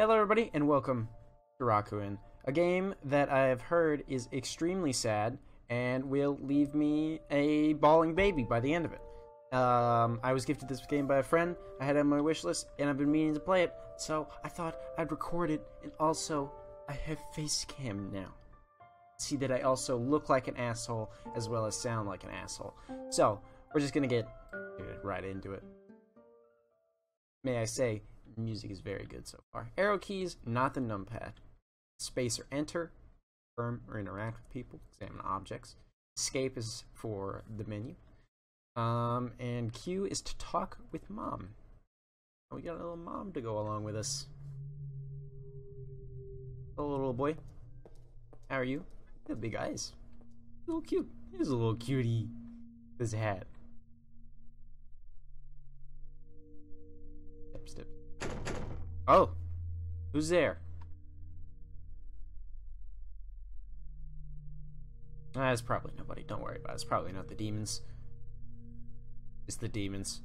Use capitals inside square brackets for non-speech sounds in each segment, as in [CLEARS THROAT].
Hello, everybody, and welcome to Rakuen, a game that I've heard is extremely sad and will leave me a bawling baby by the end of it. Um, I was gifted this game by a friend. I had it on my wish list, and I've been meaning to play it. So I thought I'd record it, and also I have face cam now. See that I also look like an asshole as well as sound like an asshole. So we're just gonna get right into it. May I say, music is very good so far. Arrow keys, not the numpad. Space or enter, confirm or interact with people, examine objects. Escape is for the menu. Um, and Q is to talk with mom. We got a little mom to go along with us. Hello, little boy. How are you? You big eyes. A little cute. He's a little cutie. His hat. Step, step. Oh, who's there? Ah, it's probably nobody. Don't worry about it. It's probably not the demons. It's the demons.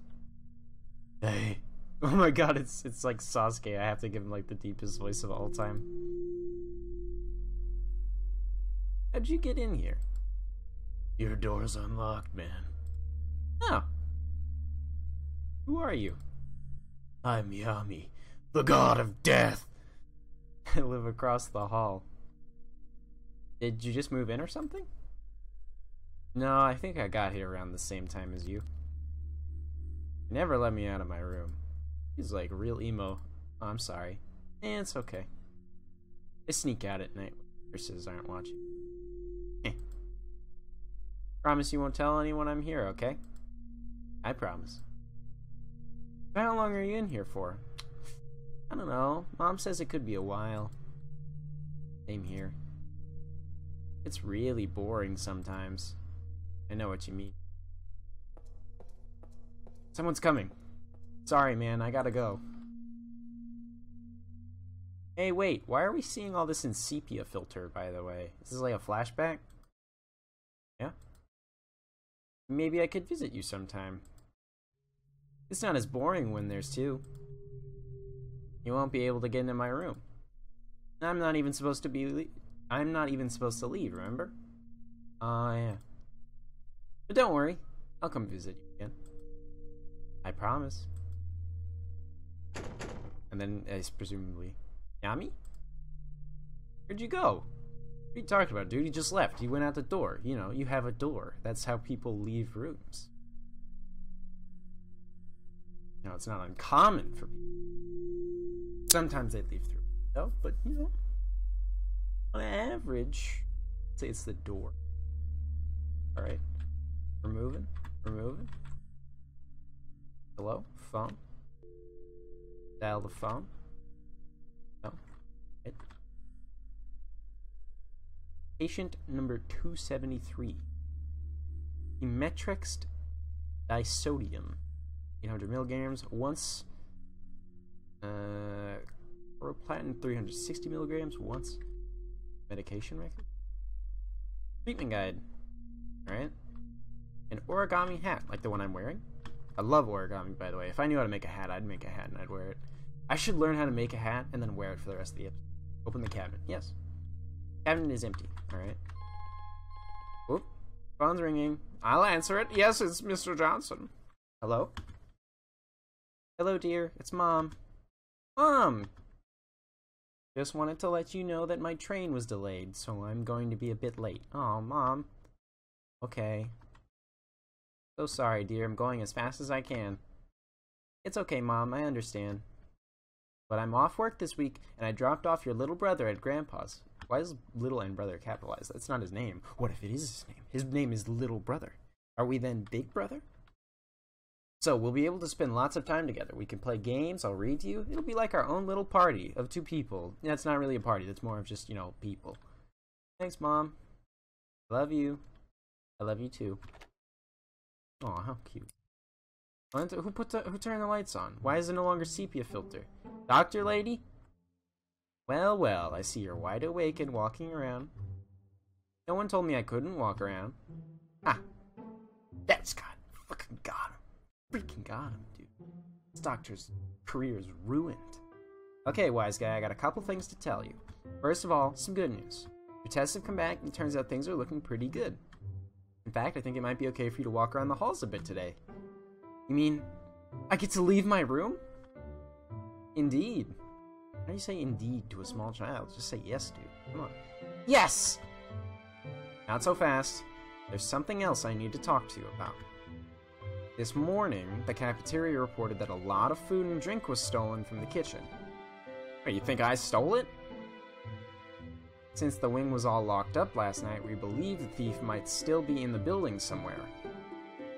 Hey. [LAUGHS] Oh my god, it's it's like Sasuke. I have to give him like the deepest voice of all time. How'd you get in here? Your door's unlocked, man. Oh. Who are you? I'm Yami, the god of death. I [LAUGHS] live across the hall. Did you just move in or something? No, I think I got here around the same time as you. Never let me out of my room. He's like real emo. Oh, I'm sorry. Eh, it's okay. I sneak out at night when nurses aren't watching. Eh. Promise you won't tell anyone I'm here, okay? I promise. How long are you in here for? I don't know. Mom says it could be a while. Same here. It's really boring sometimes. I know what you mean. Someone's coming. Sorry, man, I gotta go. Hey, wait, why are we seeing all this in sepia filter, by the way? Is this like a flashback? Yeah? Maybe I could visit you sometime. It's not as boring when there's two. You won't be able to get into my room. I'm not even supposed to be. I'm not even supposed to leave. Remember? Ah, uh, yeah. But don't worry, I'll come visit you again. I promise. And then, as presumably, Yami? Where'd you go? What are you talking about, dude? He just left. He went out the door. You know, you have a door. That's how people leave rooms. Now, it's not uncommon for people. Sometimes they leave through a window, but, you know, on average, say it's the door. Alright. We're moving. We're moving. Hello? Phone? Dial the phone? No. Patient number 273. Emetrexed disodium. 800 milligrams once. Uh, Oroplatin 360 milligrams once. Medication record. Treatment guide. Alright. An origami hat, like the one I'm wearing. I love origami, by the way. If I knew how to make a hat, I'd make a hat and I'd wear it. I should learn how to make a hat and then wear it for the rest of the episode. Open the cabinet. Yes. Cabinet is empty. Alright. Oop. Phone's ringing. I'll answer it. Yes, it's Mr. Johnson. Hello? Hello, dear. It's Mom. Mom! Just wanted to let you know that my train was delayed, so I'm going to be a bit late. Oh, Mom. Okay. So sorry, dear. I'm going as fast as I can. It's okay, Mom. I understand. But I'm off work this week, and I dropped off your little brother at Grandpa's. Why is little and brother capitalized? That's not his name. What if it is his name? His name is Little Brother. Are we then Big Brother? So we'll be able to spend lots of time together. We can play games. I'll read to you. It'll be like our own little party of two people. That's not really a party. That's more of just, you know, people. Thanks, Mom. I Love you. I love you too. Oh, how cute. Who put the, who turned the lights on? Why is it no longer sepia filter? Doctor lady? Well, well, I see you're wide awake and walking around. No one told me I couldn't walk around. Ah, that's got fucking him. Freaking got him, dude. This doctor's career is ruined. Okay, wise guy, I got a couple things to tell you. First of all, some good news. Your tests have come back, and it turns out things are looking pretty good. In fact, I think it might be okay for you to walk around the halls a bit today. You mean, I get to leave my room? Indeed. How do you say indeed to a small child? Just say yes, dude. Come on. Yes! Not so fast. There's something else I need to talk to you about. This morning, the cafeteria reported that a lot of food and drink was stolen from the kitchen. What, you think I stole it? Since the wing was all locked up last night, we believe the thief might still be in the building somewhere.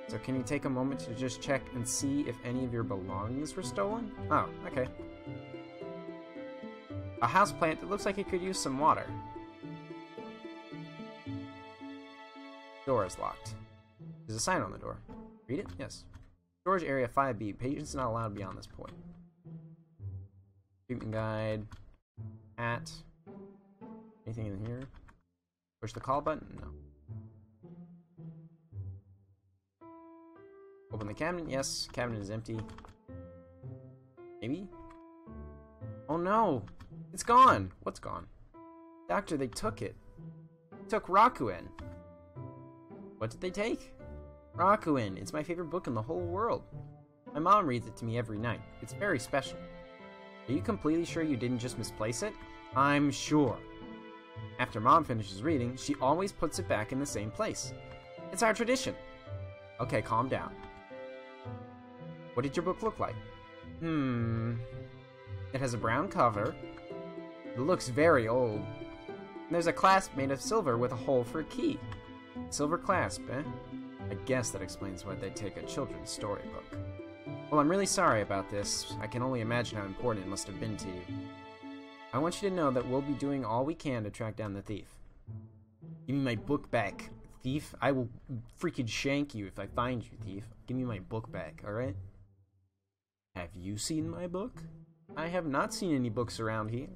So can you take a moment to just check and see if any of your belongings were stolen? Oh, okay. A house plant that looks like it could use some water. Door is locked. There's a sign on the door. Read it? Yes. Storage area 5B. Patients not allowed beyond this point. Treatment guide. At. Anything in here? Push the call button? No. Open the cabinet? Yes. Cabinet is empty. Maybe? Oh no! It's gone! What's gone? Doctor, they took it. They took Rakuen. What did they take? Rakuen. It's my favorite book in the whole world. My mom reads it to me every night. It's very special. Are you completely sure you didn't just misplace it? I'm sure. After mom finishes reading, she always puts it back in the same place. It's our tradition. Okay, calm down. What did your book look like? Hmm. It has a brown cover. It looks very old. And there's a clasp made of silver with a hole for a key. Silver clasp, eh? I guess that explains why they'd take a children's storybook. Well, I'm really sorry about this. I can only imagine how important it must have been to you. I want you to know that we'll be doing all we can to track down the thief. Give me my book back, thief. I will freaking shank you if I find you, thief. Give me my book back, alright? Have you seen my book? I have not seen any books around here.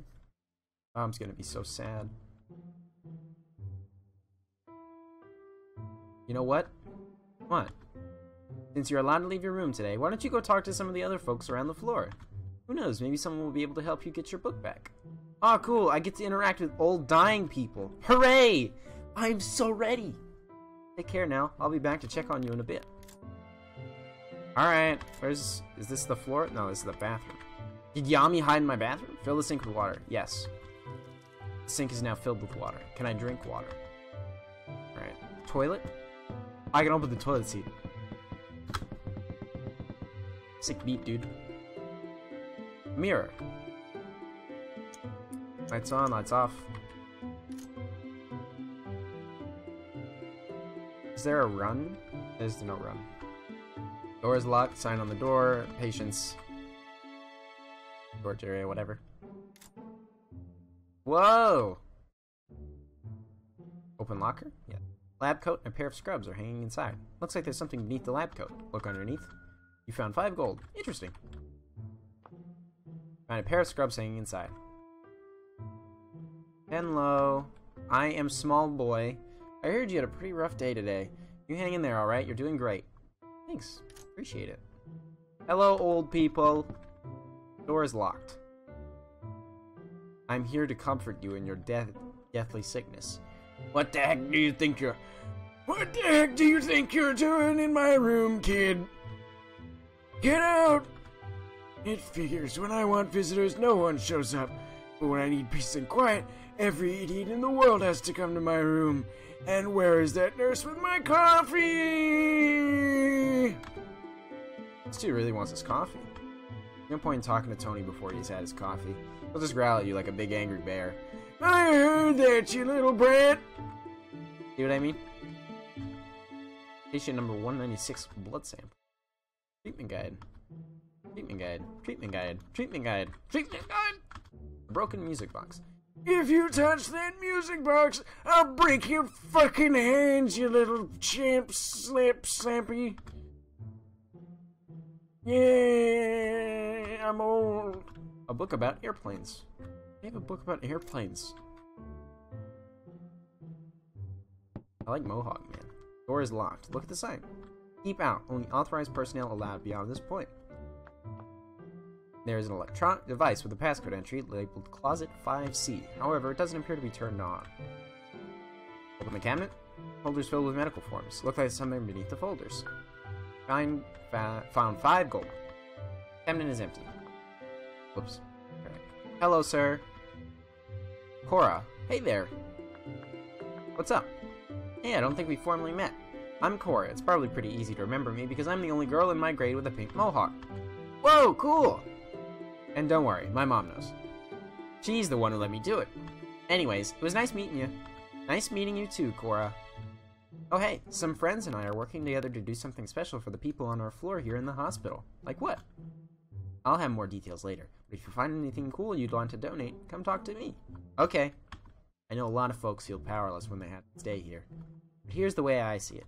Mom's gonna be so sad. You know what? What? Since you're allowed to leave your room today, why don't you go talk to some of the other folks around the floor? Who knows, maybe someone will be able to help you get your book back. Oh, cool, I get to interact with old dying people. Hooray! I'm so ready! Take care now, I'll be back to check on you in a bit. Alright, where's... is this the floor? No, this is the bathroom. Did Yami hide in my bathroom? Fill the sink with water. Yes. The sink is now filled with water. Can I drink water? Alright. Toilet? I can open the toilet seat. Sick beat, dude. Mirror. Lights on, lights off. Is there a run? There's no run. Door is locked, sign on the door, patience. Storage area, whatever. Whoa! Open locker? Lab coat and a pair of scrubs are hanging inside. Looks like there's something beneath the lab coat. Look underneath. You found five gold. Interesting. Find a pair of scrubs hanging inside. Hello. I am small boy. I heard you had a pretty rough day today. You hang in there, alright? You're doing great. Thanks. Appreciate it. Hello, old people. Door is locked. I'm here to comfort you in your death deathly sickness. What the heck do you think you're... What the heck do you think you're doing in my room, kid? Get out! It figures when I want visitors, no one shows up. But when I need peace and quiet, every idiot in the world has to come to my room. And where is that nurse with my coffee? This dude really wants his coffee. No point in talking to Tony before he's had his coffee. He'll just growl at you like a big angry bear. I heard that, you little brat! See what I mean? Patient number 196, blood sample. Treatment guide. Treatment guide. Treatment guide. Treatment guide. Treatment guide! Broken music box. If you touch that music box, I'll break your fucking hands, you little champ slip slampy. Yeah, I'm old. A book about airplanes. I have a book about airplanes. I like Mohawk, man. Door is locked. Look at the sign. Keep out. Only authorized personnel allowed beyond this point. There is an electronic device with a passcode entry labeled Closet 5C. However, it doesn't appear to be turned on. Open the cabinet. Folders filled with medical forms. Look like something beneath the folders. Find, found five gold. Cabinet is empty. Whoops. Hello, sir. Cora. Hey there. What's up? Hey, I don't think we formally met. I'm Cora. It's probably pretty easy to remember me because I'm the only girl in my grade with a pink mohawk. Whoa, cool! And don't worry, my mom knows. She's the one who let me do it. Anyways, it was nice meeting you. Nice meeting you too, Cora. Oh hey, some friends and I are working together to do something special for the people on our floor here in the hospital. Like what? I'll have more details later, but if you find anything cool you'd want to donate, come talk to me. Okay. I know a lot of folks feel powerless when they have to stay here. But here's the way I see it.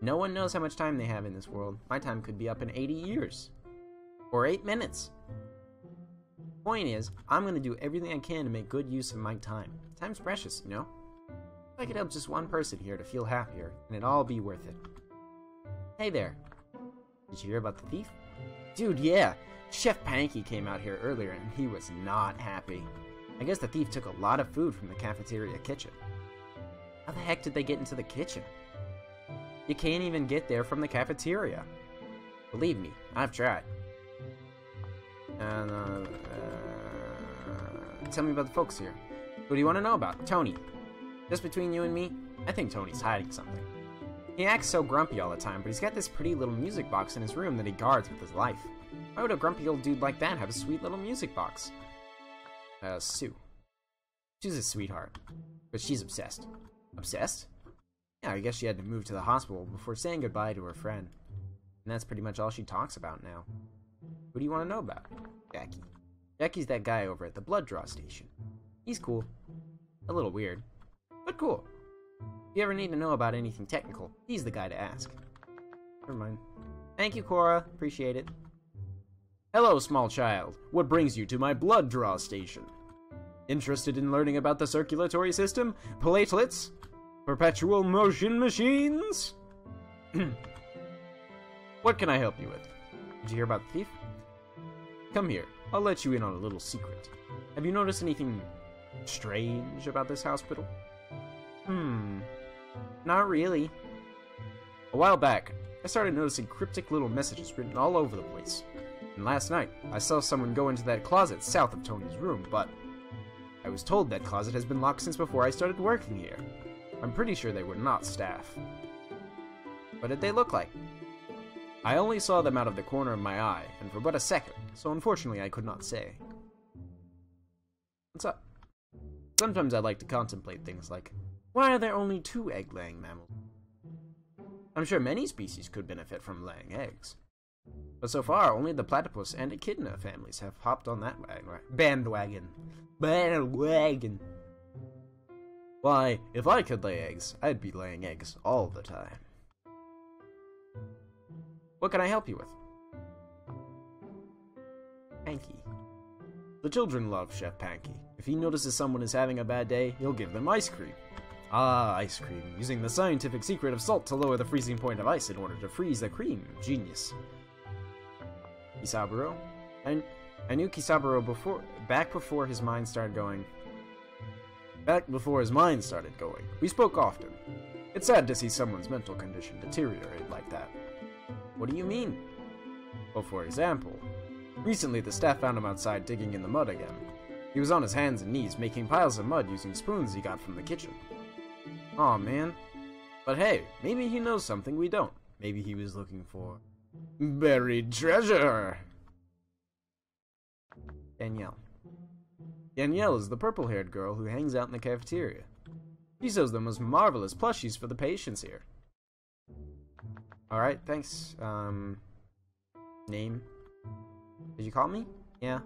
No one knows how much time they have in this world. My time could be up in 80 years. Or 8 minutes. Point is, I'm going to do everything I can to make good use of my time. Time's precious, you know? If I could help just one person here to feel happier, and it'd all be worth it. Hey there. Did you hear about the thief? Dude, yeah. Chef Panky came out here earlier, and he was not happy. I guess the thief took a lot of food from the cafeteria kitchen. How the heck did they get into the kitchen? You can't even get there from the cafeteria. Believe me, I've tried. Uh, uh, tell me about the folks here. Who do you want to know about? Tony. Just between you and me, I think Tony's hiding something. He acts so grumpy all the time, but he's got this pretty little music box in his room that he guards with his life. Why would a grumpy old dude like that have a sweet little music box? Uh, Sue. She's a sweetheart, but she's obsessed. Obsessed? Yeah, I guess she had to move to the hospital before saying goodbye to her friend. And that's pretty much all she talks about now. What do you want to know about? Jackie. Jackie's that guy over at the blood draw station. He's cool. A little weird, but cool. If you ever need to know about anything technical, he's the guy to ask. Never mind. Thank you, Cora. Appreciate it. Hello, small child. What brings you to my blood draw station? Interested in learning about the circulatory system, platelets, perpetual motion machines? [CLEARS THROAT] what can I help you with? Did you hear about the thief? Come here. I'll let you in on a little secret. Have you noticed anything strange about this hospital? Hmm. Not really. A while back, I started noticing cryptic little messages written all over the place. And last night, I saw someone go into that closet south of Tony's room, but I was told that closet has been locked since before I started working here. I'm pretty sure they were not staff. What did they look like? I only saw them out of the corner of my eye, and for but a second, so unfortunately I could not say. What's up? Sometimes I like to contemplate things like, why are there only two egg-laying mammals? I'm sure many species could benefit from laying eggs. But so far, only the platypus and echidna families have hopped on that bandwagon. Bandwagon. Why, if I could lay eggs, I'd be laying eggs all the time. What can I help you with? Panky. The children love Chef Panky. If he notices someone is having a bad day, he'll give them ice cream. Ah, ice cream, using the scientific secret of salt to lower the freezing point of ice in order to freeze the cream. Genius. Kisaburo? I, I knew Kisaburo before, back before his mind started going. Back before his mind started going. We spoke often. It's sad to see someone's mental condition deteriorate like that. What do you mean? Well, for example, recently the staff found him outside digging in the mud again. He was on his hands and knees making piles of mud using spoons he got from the kitchen. Aw, man. But hey, maybe he knows something we don't. Maybe he was looking for buried treasure. Danielle. Danielle is the purple-haired girl who hangs out in the cafeteria. She sells the most marvelous plushies for the patients here. Alright, thanks. Um, name? Did you call me? Yeah.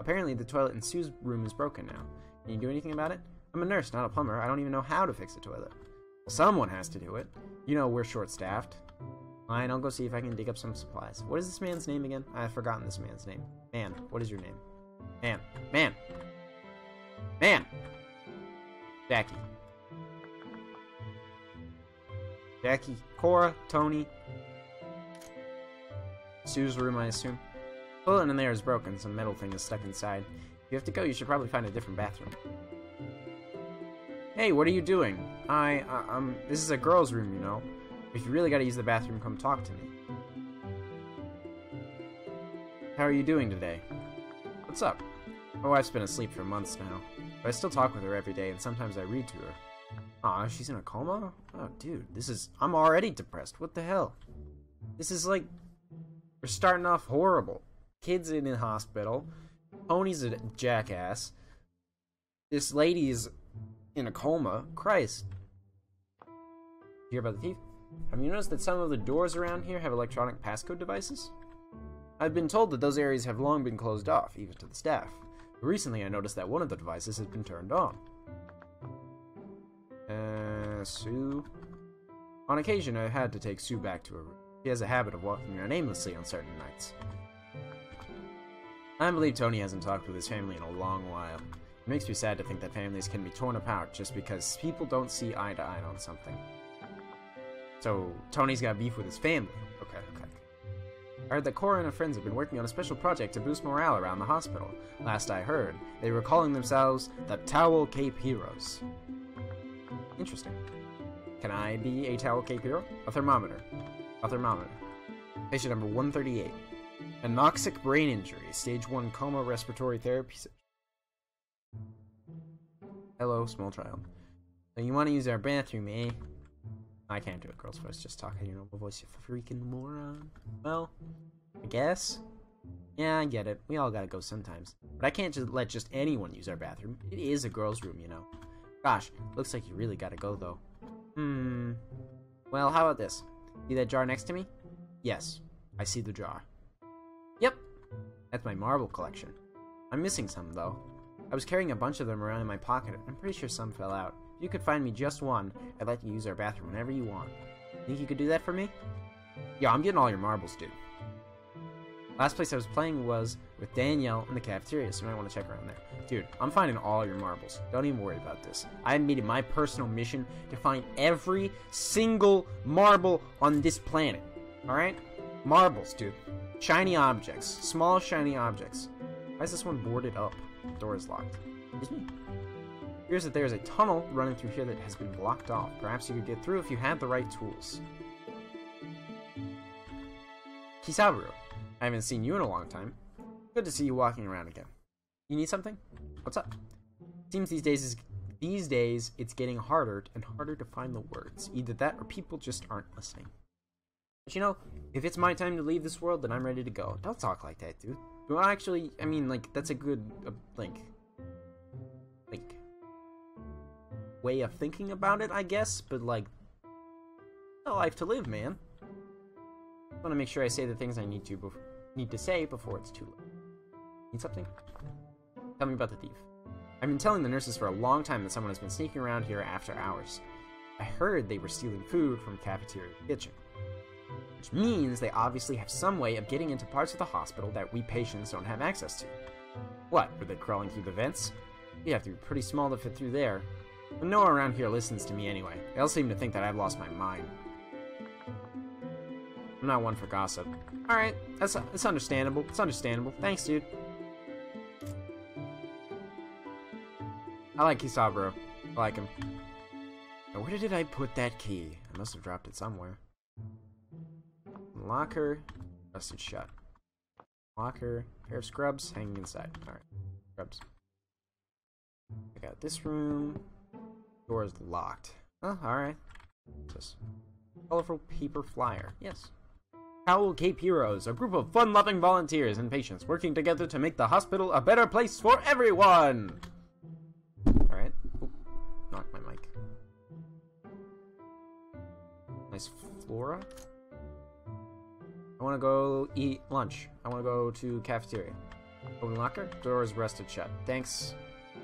Apparently the toilet in Sue's room is broken now. Can you do anything about it? I'm a nurse, not a plumber. I don't even know how to fix a toilet. Someone has to do it. You know, we're short-staffed. Fine, I'll go see if I can dig up some supplies. What is this man's name again? I've forgotten this man's name. Man, what is your name? Man. Man! Man! Jackie. Jackie. Cora. Tony. Sue's room, I assume. Toilet in there is broken. Some metal thing is stuck inside. If you have to go, you should probably find a different bathroom. Hey, what are you doing? I, uh, um, this is a girl's room, you know. If you really gotta use the bathroom, come talk to me. How are you doing today? What's up? My wife's been asleep for months now, but I still talk with her every day, and sometimes I read to her. Aw, she's in a coma? Oh, dude, this is... I'm already depressed. What the hell? This is like... We're starting off horrible. Kids in a hospital. Tony's a jackass. This lady is in a coma. Christ. Hear about the thief? Have you noticed that some of the doors around here have electronic passcode devices? I've been told that those areas have long been closed off, even to the staff. But recently I noticed that one of the devices has been turned on. Uh, Sue? On occasion, I had to take Sue back to her room. She has a habit of walking around aimlessly on certain nights. I believe Tony hasn't talked with his family in a long while. It makes me sad to think that families can be torn apart just because people don't see eye to eye on something. So, Tony's got beef with his family. Okay, okay. I heard that Cora and her friends have been working on a special project to boost morale around the hospital. Last I heard, they were calling themselves the Towel Cape Heroes. Interesting. Can I be a Towel Cape Hero? A thermometer. A thermometer. Patient number 138. Anoxic brain injury, stage 1 coma respiratory therapy. Hello, small child. So you want to use our bathroom, eh? I can't do a girl's voice, just talk in your normal voice, you freaking moron. Well, I guess. Yeah, I get it. We all gotta go sometimes. But I can't just let just anyone use our bathroom. It is a girl's room, you know. Gosh, looks like you really gotta go, though. Hmm. Well, how about this? See that jar next to me? Yes, I see the jar. Yep, that's my marble collection. I'm missing some, though. I was carrying a bunch of them around in my pocket. I'm pretty sure some fell out. You could find me just one, I'd let you use our bathroom whenever you want. Think you could do that for me? Yeah, I'm getting all your marbles, dude. Last place I was playing was with Danielle in the cafeteria, so you might want to check around there. Dude, I'm finding all your marbles. Don't even worry about this. I made it my personal mission to find every single marble on this planet. Alright? Marbles, dude. Shiny objects. Small shiny objects. Why is this one boarded up? The door is locked. Excuse me. Appears that there is a tunnel running through here that has been blocked off. Perhaps you could get through if you had the right tools. Kisaburo, I haven't seen you in a long time. Good to see you walking around again. You need something? What's up? Seems these days is these days it's getting harder and harder to find the words. Either that or people just aren't listening. But you know, if it's my time to leave this world, then I'm ready to go. Don't talk like that, dude. Well, actually, I mean, like, that's a good, uh, like, way of thinking about it, I guess, but, like, a life to live, man. I want to make sure I say the things I need to need to say before it's too late. Need something? Tell me about the thief. I've been telling the nurses for a long time that someone has been sneaking around here after hours. I heard they were stealing food from the cafeteria kitchen. Which means they obviously have some way of getting into parts of the hospital that we patients don't have access to. What, were they crawling through the vents? You'd have to be pretty small to fit through there. No one around here listens to me anyway. They all seem to think that I've lost my mind. I'm not one for gossip. Alright, that's, that's understandable. It's understandable. Thanks, dude. I like Kisaburo. I like him. Now, where did I put that key? I must have dropped it somewhere. Locker, rusted shut. Locker, pair of scrubs hanging inside. Alright, scrubs. I got this room. Door is locked. Oh, alright. Just colorful paper flyer. Yes. Towel Cape Heroes, a group of fun-loving volunteers and patients working together to make the hospital a better place for everyone! Alright. Oh, knock my mic. Nice flora. I want to go eat lunch. I want to go to cafeteria. Open locker. Door is rested shut. Thanks.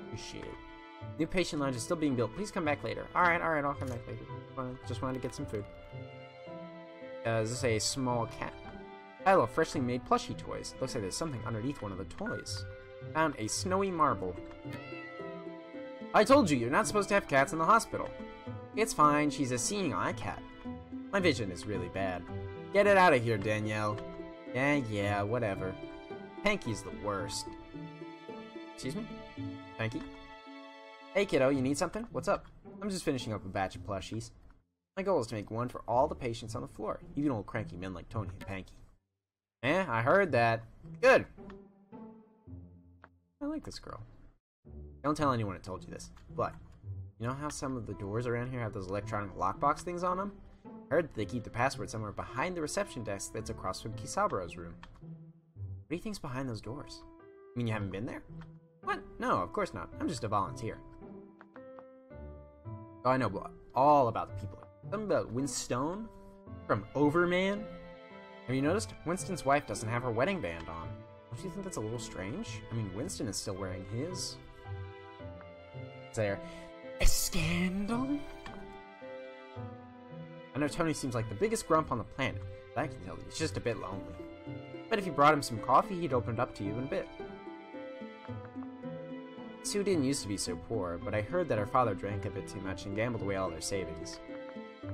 Appreciate it. New patient lounge is still being built. Please come back later. Alright, alright, I'll come back later. Just wanted to get some food. Uh, is this a small cat? I love freshly made plushie toys. Looks like there's something underneath one of the toys. Found a snowy marble. I told you, you're not supposed to have cats in the hospital. It's fine, she's a seeing eye cat. My vision is really bad. Get it out of here, Danielle. Yeah, yeah, whatever. Panky's the worst. Excuse me? Panky? Hey kiddo, you need something? What's up? I'm just finishing up a batch of plushies. My goal is to make one for all the patients on the floor, even old cranky men like Tony and Panky. Eh, I heard that. Good. I like this girl. Don't tell anyone I told you this, but you know how some of the doors around here have those electronic lockbox things on them? I heard that they keep the password somewhere behind the reception desk that's across from Kisaburo's room. What do you think's behind those doors? I mean, you haven't been there? What? No, of course not. I'm just a volunteer. I know all about the people. Something about Winston from Overman. Have you noticed? Winston's wife doesn't have her wedding band on. Don't you think that's a little strange? I mean, Winston is still wearing his. Is there a scandal? I know Tony seems like the biggest grump on the planet, but I can tell you, he's just a bit lonely. But if you brought him some coffee, he'd open it up to you in a bit. Sue didn't used to be so poor, but I heard that her father drank a bit too much and gambled away all their savings.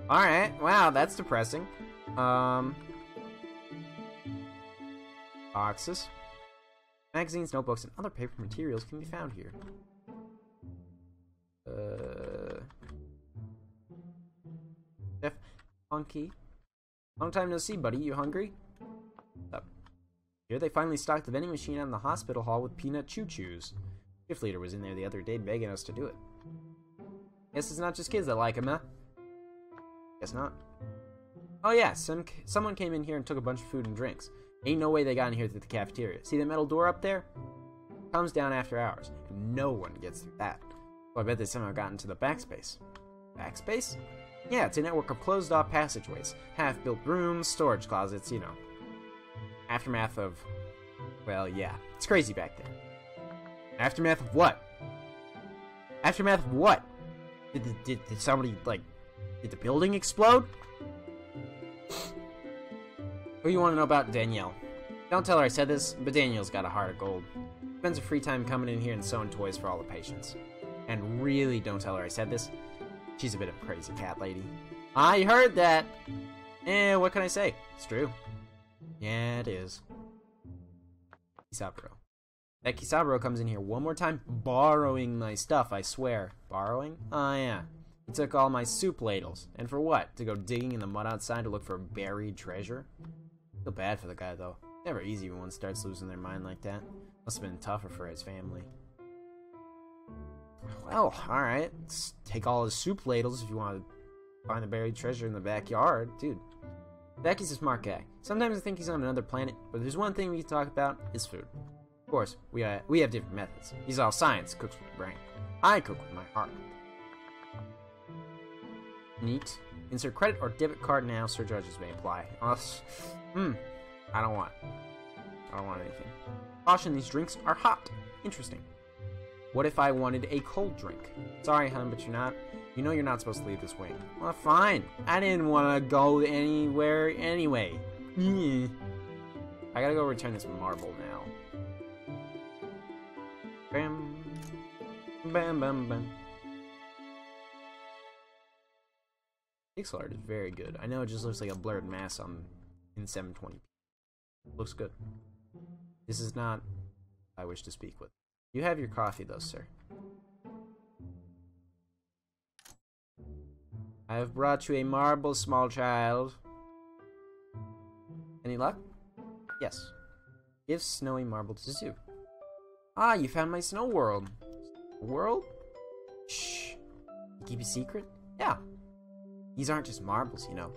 Alright, wow, that's depressing. Um... Boxes. Magazines, notebooks, and other paper materials can be found here. Uh... Chef Panky. Long time no see, buddy. You hungry? Up. Here they finally stocked the vending machine out in the hospital hall with peanut choo-choos. Shift leader was in there the other day begging us to do it. Guess it's not just kids that like him, huh? Guess not. Oh yeah, some someone came in here and took a bunch of food and drinks. Ain't no way they got in here through the cafeteria. See the metal door up there? Comes down after hours, and no one gets through that. I bet they somehow got into the backspace. Backspace? Yeah, it's a network of closed-off passageways, half-built rooms, storage closets, you know. Aftermath of... Well, yeah, it's crazy back there. Aftermath of what? Aftermath of what? Did, did, did, did somebody, like, did the building explode? Who you want to know about Danielle? Don't tell her I said this, but Danielle's got a heart of gold. Spends her free time coming in here and sewing toys for all the patients. And really don't tell her I said this. She's a bit of a crazy cat lady. I heard that! Eh, what can I say? It's true. Yeah, it is. Kisaburo. That Kisaburo comes in here one more time, borrowing my stuff, I swear. Borrowing? Oh, yeah. He took all my soup ladles. And for what? To go digging in the mud outside to look for buried treasure? Feel bad for the guy, though. Never easy when one starts losing their mind like that. Must have been tougher for his family. Well, alright. Take all his soup ladles if you want to find the buried treasure in the backyard. Dude, Becky's a smart guy. Sometimes I think he's on another planet, but there's one thing we can talk about, is food. Of course, we, uh, we have different methods. He's all science, cooks with the brain. I cook with my heart. Neat. Insert credit or debit card now, surcharges may apply. Us. [LAUGHS] Hmm. I don't want. I don't want anything. Caution, these drinks are hot. Interesting. What if I wanted a cold drink? Sorry, hun, but you're not. You know you're not supposed to leave this wing. Well, fine. I didn't want to go anywhere anyway. [LAUGHS] I gotta go return this marble Bam, bam, bam. Pixel art is very good. I know it just looks like a blurred mass on in 720p. Looks good. This is not I wish to speak with. You have your coffee though, sir. I have brought you a marble, small child. Any luck? Yes. Give snowy marble to Sue. Ah, you found my snow world. World? Shh. Keep a secret? Yeah. These aren't just marbles, you know.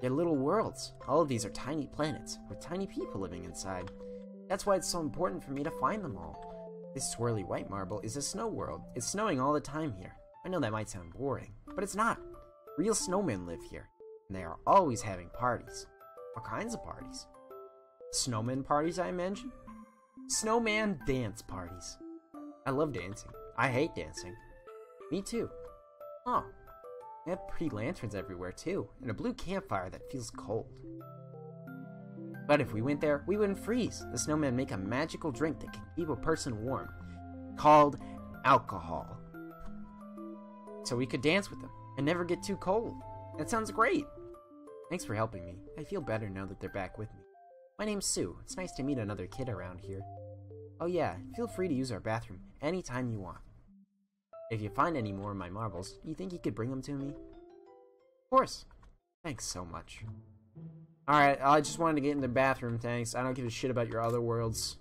They're little worlds. All of these are tiny planets, with tiny people living inside. That's why it's so important for me to find them all. This swirly white marble is a snow world. It's snowing all the time here. I know that might sound boring, but it's not. Real snowmen live here, and they are always having parties. What kinds of parties? Snowman parties, I imagine? Snowman dance parties. I love dancing. I hate dancing. Me too. Oh, they have pretty lanterns everywhere too, and a blue campfire that feels cold. But if we went there, we wouldn't freeze. The snowmen make a magical drink that can keep a person warm, called alcohol. So we could dance with them and never get too cold. That sounds great. Thanks for helping me. I feel better now that they're back with me. My name's Sue. It's nice to meet another kid around here. Oh yeah, feel free to use our bathroom anytime you want. If you find any more of my marbles, you think you could bring them to me? Of course. Thanks so much. Alright, I just wanted to get in the bathroom, thanks. I don't give a shit about your other worlds.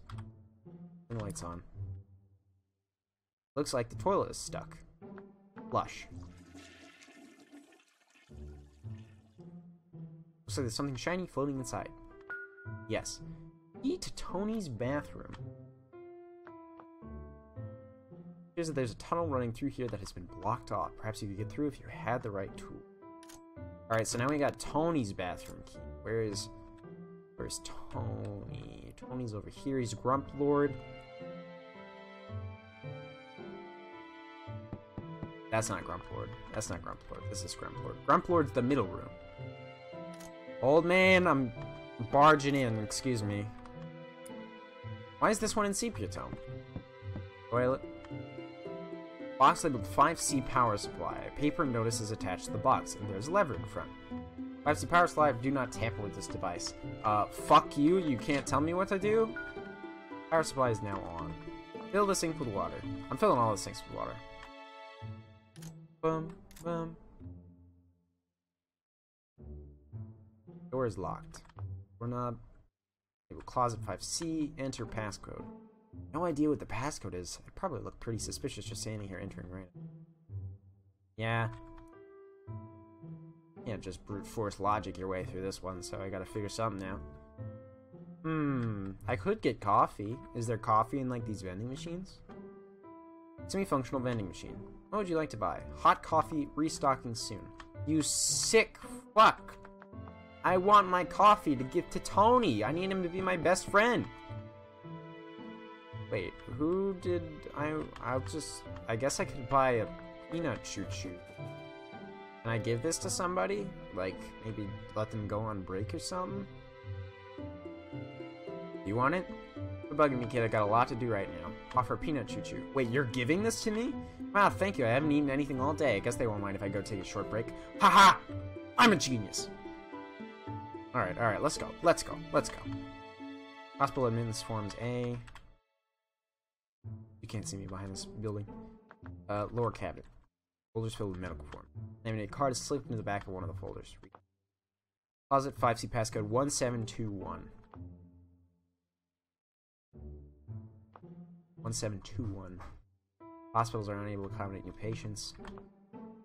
Turn the lights on. Looks like the toilet is stuck. Flush. Looks like there's something shiny floating inside. Yes. Key to Tony's bathroom. That there's a tunnel running through here that has been blocked off. Perhaps you could get through if you had the right tool. Alright, so now we got Tony's bathroom key. Where is... Where's Tony? Tony's over here. He's Grump Lord. That's not Grump Lord. That's not Grump Lord. This is Grump Lord. Grump Lord's the middle room. Old man, I'm barging in. Excuse me. Why is this one in sepia tone? Toilet. Box labeled 5C power supply. A paper notice is attached to the box, and there's a lever in front. 5C power supply, do not tamper with this device. Uh, fuck you, you can't tell me what to do? Power supply is now on. Fill the sink with water. I'm filling all the sinks with water. Boom, boom. Door is locked. Doorknob. Closet 5C. Enter passcode. No idea what the passcode is. It probably look pretty suspicious just standing here entering right. Yeah. Can't just brute force logic your way through this one, so I gotta figure something out. Hmm. I could get coffee. Is there coffee in like these vending machines? Semi-functional vending machine. What would you like to buy? Hot coffee restocking soon. You sick fuck! I want my coffee to give to Tony. I need him to be my best friend. Wait, who did I? I'll just. I guess I could buy a peanut choo choo. Can I give this to somebody? Like maybe let them go on break or something? You want it? Quit bugging me, kid. I got a lot to do right now. Offer peanut choo choo. Wait, you're giving this to me? Wow, thank you. I haven't eaten anything all day. I guess they won't mind if I go take a short break. Haha! I'm a genius. Alright, alright, let's go. Let's go. Let's go. Hospital admittance forms A. You can't see me behind this building. Uh, lower cabinet. Folders filled with medical form. Naming a card is slipped into the back of one of the folders. Closet 5C passcode 1721. 1721. Hospitals are unable to accommodate new patients.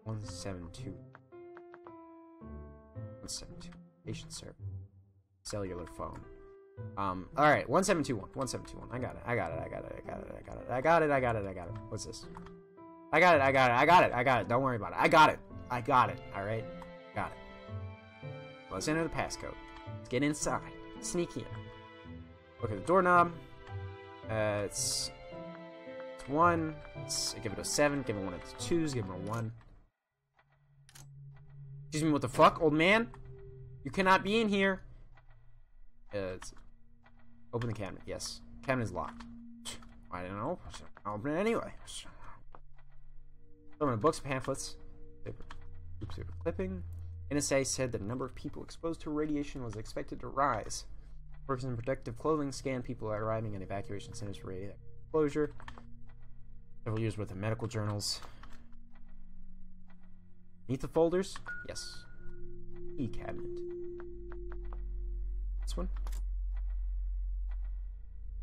172. 172. Patient service. Cellular phone. Um, all right, 1721, 1721. I got it, I got it, I got it, I got it, I got it, I got it, I got it, I got it. What's this? I got it, I got it, I got it, I got it. Don't worry about it. I got it, I got it, all right? Got it. Let's enter the passcode. Let's get inside. Sneak in. Look at the doorknob. Uh, it's, it's one. It's, give it a seven. Give it one of the twos. Give it a one. Excuse me, what the fuck, old man? You cannot be in here. Uh, it's open the cabinet. Yes, cabinet is locked. I don't know. I'll open it anyway. Of the books, pamphlets, paper, oops, paper clipping. NSA said that the number of people exposed to radiation was expected to rise. Workers in protective clothing scanned people arriving at evacuation centers for radiation exposure. Several years worth of medical journals. Need the folders? Yes. E cabinet. This one?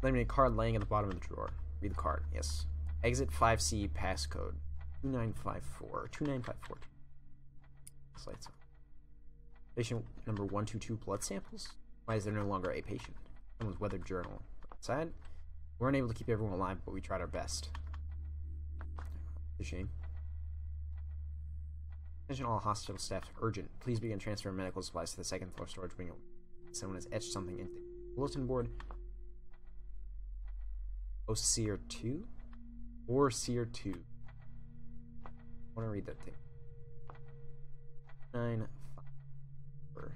Laminate card laying at the bottom of the drawer. Read the card. Yes. Exit 5C passcode. 2954. 2954. Lights on. Patient number 122 blood samples? Why is there no longer a patient? Someone's weather journal. Outside? We weren't able to keep everyone alive, but we tried our best. A shame. Attention all hospital staff. Urgent. Please begin transferring medical supplies to the second floor storage wing. Someone has etched something into the bulletin board. Oh, Seer 2? Or Seer 2. I want to read that thing. 9, 5, 4,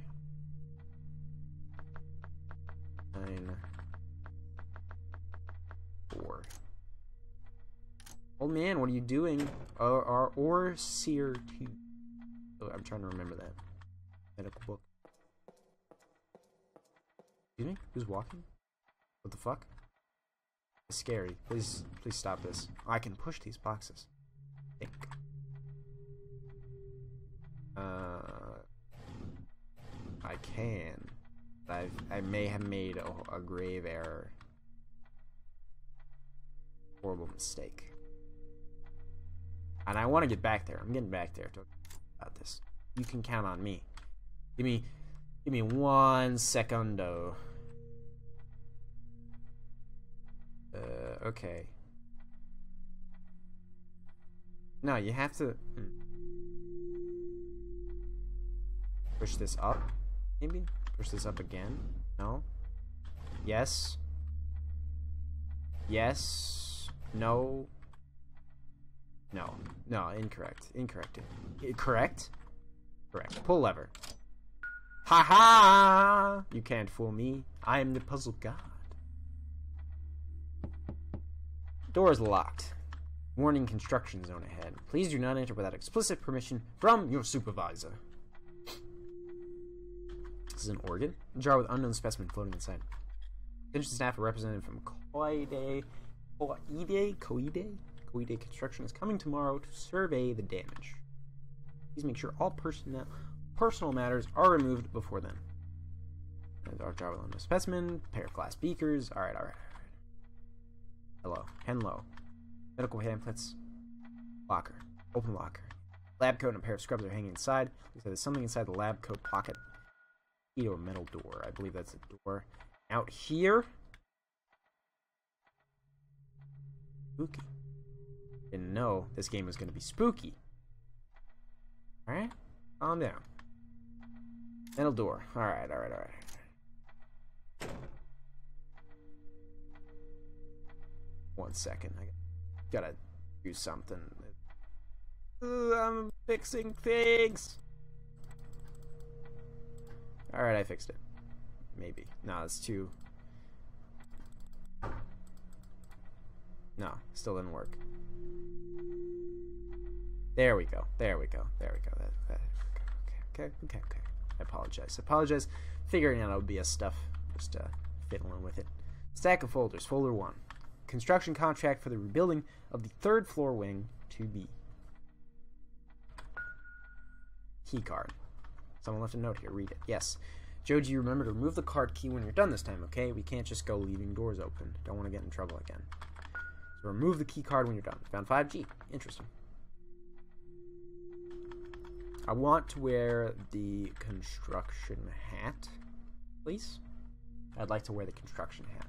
9, 4. Old man, what are you doing? Or, or, or Seer 2. Oh, I'm trying to remember that. Medical book. Excuse me? Who's walking? What the fuck? Scary. Please, please stop this. I can push these boxes. Think. Uh, I can. I I may have made a, a grave error. Horrible mistake. And I want to get back there. I'm getting back there. About this. You can count on me. Give me, give me one secundo. Uh, okay. No, you have to hmm. push this up. Maybe push this up again. No. Yes. Yes. No. No. No. Incorrect. Incorrect. Correct. Correct. Pull lever. Ha ha! You can't fool me. I am the puzzle god. Door is locked. Warning construction zone ahead. Please do not enter without explicit permission from your supervisor. This is an organ. A jar with unknown specimen floating inside. Attention staff, representative from Koide, Koide, Koide, Koide Construction is coming tomorrow to survey the damage. Please make sure all personnel, personal matters are removed before then. There's our jar with unknown specimen, pair of glass beakers. All right, all right. Hello. Henlo. Medical pamphlets. Locker. Open locker. Lab coat and a pair of scrubs are hanging inside. Looks like there's something inside the lab coat pocket. Key to a metal door. I believe that's a door. Out here. Spooky. Didn't know this game was going to be spooky. Alright? Calm down. Metal door. Alright, alright, alright. One second. I gotta do something. I'm fixing things. Alright, I fixed it. Maybe. No, it's too... No, still didn't work. There we go. There we go. There we go. That, that, okay, okay, okay, okay. I apologize. I apologize. Figuring out OBS stuff. Just uh, fiddling with it. Stack of folders. Folder 1 construction contract for the rebuilding of the third floor wing to be. Key card. Someone left a note here. Read it. Yes. Joji, remember to remove the card key when you're done this time, okay? We can't just go leaving doors open. Don't want to get in trouble again. So remove the key card when you're done. Found 5G. Interesting. I want to wear the construction hat, please. I'd like to wear the construction hat.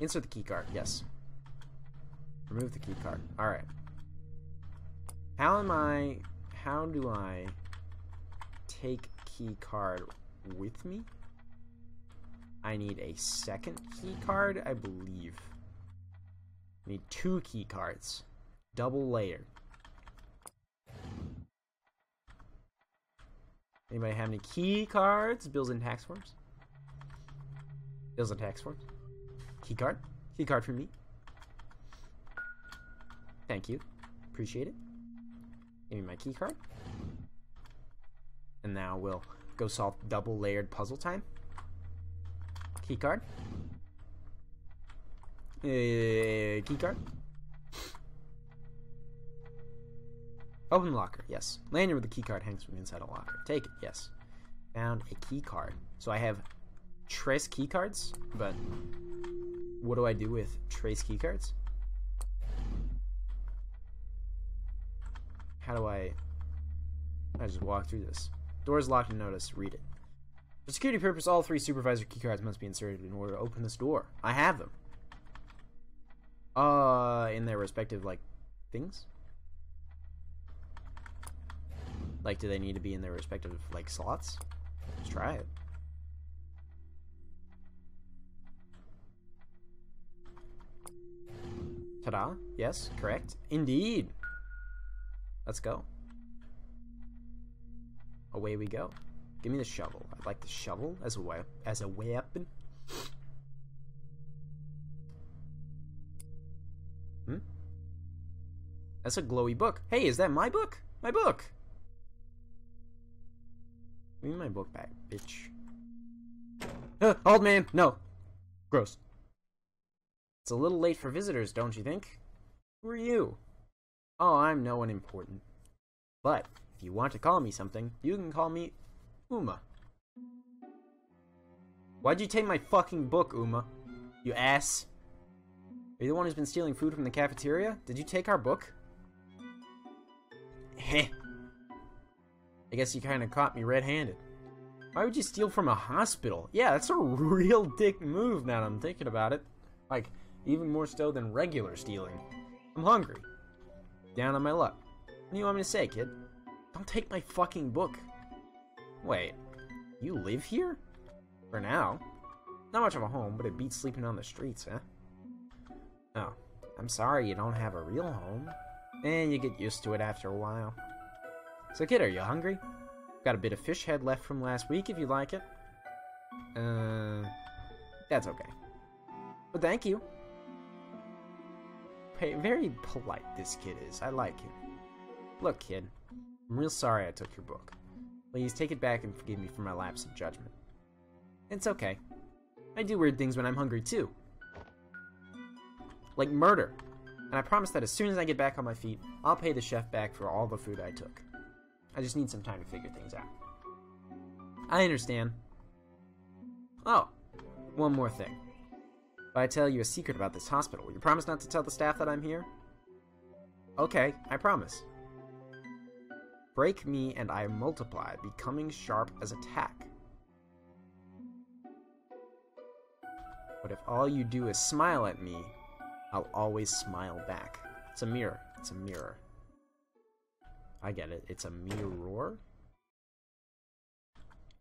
Insert the key card. Yes. Remove the key card. Alright. How am I... How do I take key card with me? I need a second key card, I believe. I need two key cards. Double layer. Anybody have any key cards? Bills and tax forms? Bills and tax forms? Key card. Key card for me. Thank you. Appreciate it. Give me my key card. And now we'll go solve double layered puzzle time. Key card. Uh, key card. Open locker, yes. Lanyard with the key card hangs from inside a locker. Take it, yes. Found a key card. So I have trace key cards, but what do I do with trace keycards? How do I... I just walk through this. Door is locked and notice. Read it. For security purpose, all three supervisor keycards must be inserted in order to open this door. I have them. Uh, in their respective, like, things? Like, do they need to be in their respective, like, slots? Let's try it. Ta-da. Yes, correct. Indeed. Let's go. Away we go. Give me the shovel. I'd like the shovel as a way as a weapon. Hmm? That's a glowy book. Hey, is that my book? My book! Give me my book back, bitch. Uh, [LAUGHS] old man, no. Gross. It's a little late for visitors, don't you think? Who are you? Oh, I'm no one important. But if you want to call me something, you can call me Uma. Why'd you take my fucking book, Uma? You ass. Are you the one who's been stealing food from the cafeteria? Did you take our book? Heh. I guess you kinda caught me red-handed. Why would you steal from a hospital? Yeah, that's a [LAUGHS] real dick move now that I'm thinking about it. Like, even more so than regular stealing. I'm hungry. Down on my luck. What do you want me to say, kid? Don't take my fucking book. Wait, you live here? For now. Not much of a home, but it beats sleeping on the streets, huh? Oh, I'm sorry you don't have a real home. And you get used to it after a while. So kid, are you hungry? Got a bit of fish head left from last week if you like it. Uh, that's okay. But thank you. Very polite this kid is. I like him. Look, kid. I'm real sorry I took your book. Please take it back and forgive me for my lapse of judgment. It's okay. I do weird things when I'm hungry too. Like murder. And I promise that as soon as I get back on my feet, I'll pay the chef back for all the food I took. I just need some time to figure things out. I understand. Oh, one more thing. If I tell you a secret about this hospital, will you promise not to tell the staff that I'm here? Okay, I promise. Break me and I multiply, becoming sharp as a tack. But if all you do is smile at me, I'll always smile back. It's a mirror. It's a mirror. I get it. It's a mirror?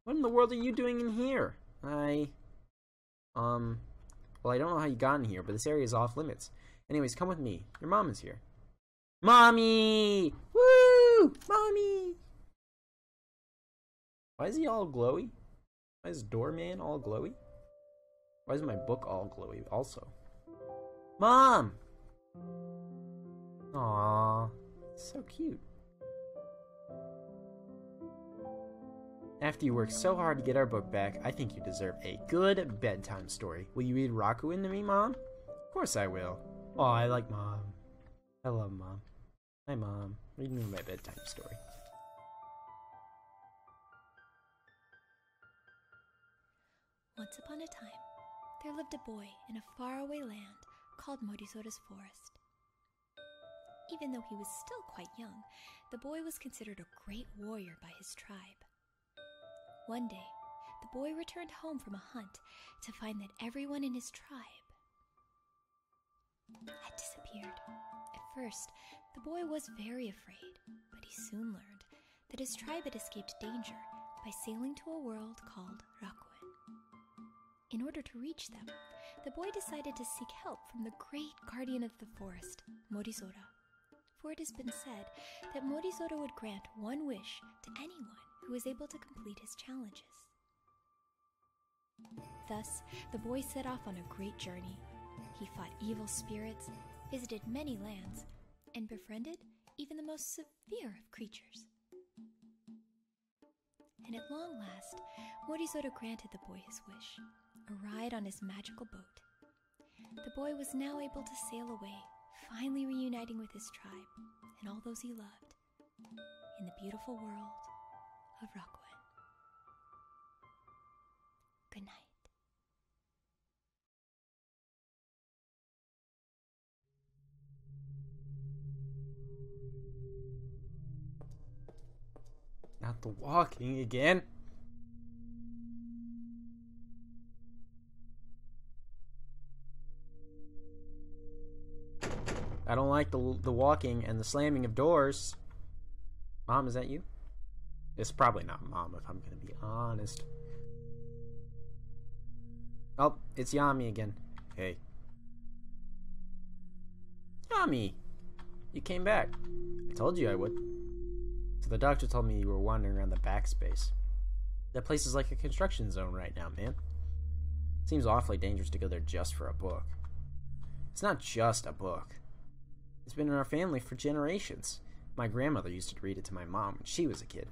What in the world are you doing in here? I... Um... Well, I don't know how you got in here, but this area is off limits. Anyways, come with me. Your mom is here. Mommy! Woo! Mommy! Why is he all glowy? Why is Doorman all glowy? Why is my book all glowy also? Mom! Aww. So cute. After you worked so hard to get our book back, I think you deserve a good bedtime story. Will you read Rakuen to me, Mom? Of course I will. Oh, I like Mom. I love Mom. Hi, Mom. Read me my bedtime story. Once upon a time, there lived a boy in a faraway land called Morizora's Forest. Even though he was still quite young, the boy was considered a great warrior by his tribe. One day, the boy returned home from a hunt to find that everyone in his tribe had disappeared. At first, the boy was very afraid, but he soon learned that his tribe had escaped danger by sailing to a world called Rakuen. In order to reach them, the boy decided to seek help from the great guardian of the forest, Morizora. For it has been said that Morizora would grant one wish to anyone who was able to complete his challenges. Thus, the boy set off on a great journey. He fought evil spirits, visited many lands, and befriended even the most severe of creatures. And at long last, Morizora granted the boy his wish a ride on his magical boat. The boy was now able to sail away, finally reuniting with his tribe and all those he loved in the beautiful world of Rakuen. Good night. Not the walking again. I don't like the the walking and the slamming of doors. Mom, is that you? It's probably not mom, if I'm gonna be honest. Oh, it's Yami again. Hey. Yami! You came back. I told you I would. So the doctor told me you were wandering around the backspace. That place is like a construction zone right now, man. Seems awfully dangerous to go there just for a book. It's not just a book. It's been in our family for generations. My grandmother used to read it to my mom when she was a kid.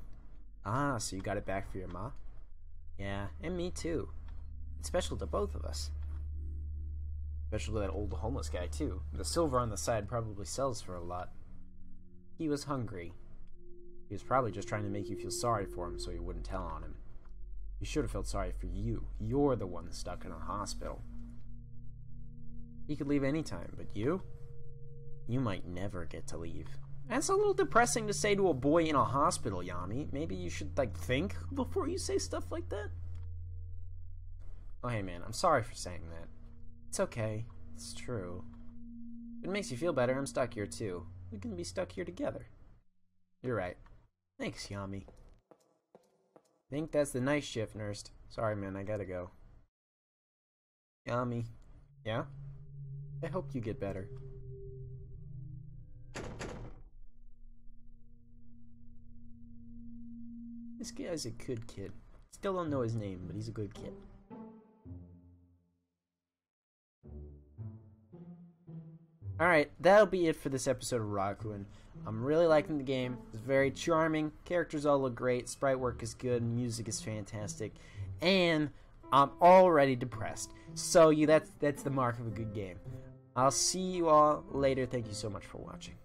Ah, so you got it back for your ma? Yeah, and me too. It's special to both of us. Special to that old homeless guy, too. The silver on the side probably sells for a lot. He was hungry. He was probably just trying to make you feel sorry for him so you wouldn't tell on him. He should have felt sorry for you. You're the one stuck in a hospital. He could leave any time, but you? You might never get to leave. That's a little depressing to say to a boy in a hospital, Yami. Maybe you should, like, think before you say stuff like that? Oh, hey, man, I'm sorry for saying that. It's okay. It's true. If it makes you feel better, I'm stuck here, too. We can be stuck here together. You're right. Thanks, Yami. Think that's the night shift, nurse. Sorry, man, I gotta go. Yami. Yeah? I hope you get better. This guy's a good kid. Still don't know his name, but he's a good kid. Alright, that'll be it for this episode of Rakuen. I'm really liking the game. It's very charming. Characters all look great. Sprite work is good. Music is fantastic. And I'm already depressed. So you that's that's the mark of a good game. I'll see you all later. Thank you so much for watching.